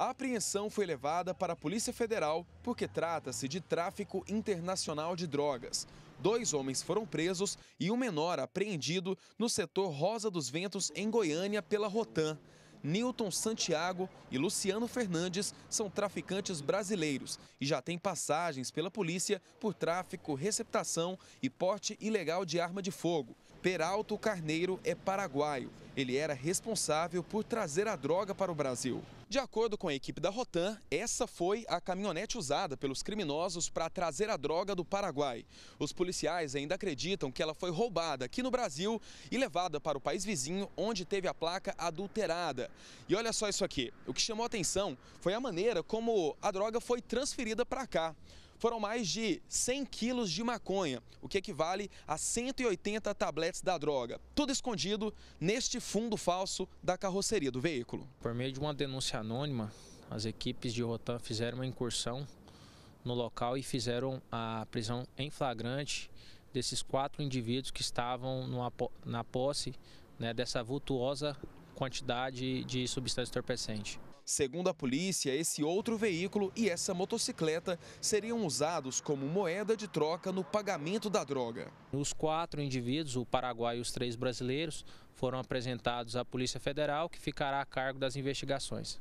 A apreensão foi levada para a Polícia Federal porque trata-se de tráfico internacional de drogas. Dois homens foram presos e um menor apreendido no setor Rosa dos Ventos, em Goiânia, pela Rotan. Newton Santiago e Luciano Fernandes são traficantes brasileiros e já têm passagens pela polícia por tráfico, receptação e porte ilegal de arma de fogo. Peralto Carneiro é paraguaio. Ele era responsável por trazer a droga para o Brasil. De acordo com a equipe da Rotan, essa foi a caminhonete usada pelos criminosos para trazer a droga do Paraguai. Os policiais ainda acreditam que ela foi roubada aqui no Brasil e levada para o país vizinho, onde teve a placa adulterada. E olha só isso aqui: o que chamou atenção foi a maneira como a droga foi transferida para cá foram mais de 100 quilos de maconha, o que equivale a 180 tabletes da droga. Tudo escondido neste fundo falso da carroceria do veículo. Por meio de uma denúncia anônima, as equipes de Rotan fizeram uma incursão no local e fizeram a prisão em flagrante desses quatro indivíduos que estavam numa, na posse né, dessa vultuosa quantidade de substância entorpecente. Segundo a polícia, esse outro veículo e essa motocicleta seriam usados como moeda de troca no pagamento da droga. Os quatro indivíduos, o Paraguai e os três brasileiros, foram apresentados à Polícia Federal, que ficará a cargo das investigações.